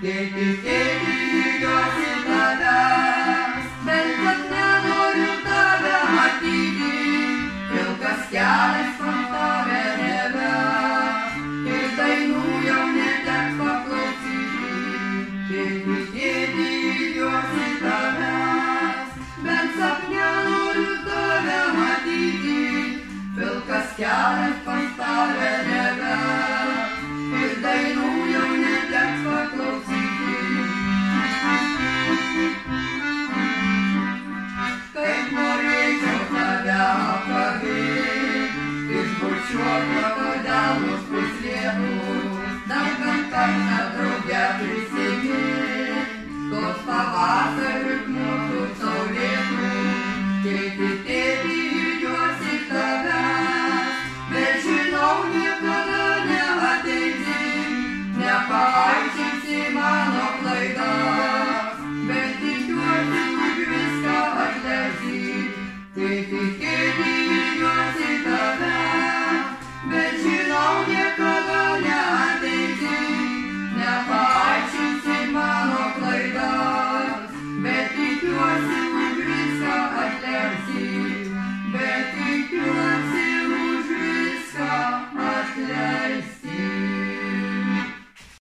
day, day. Черного даму в пусть лету, На контакт на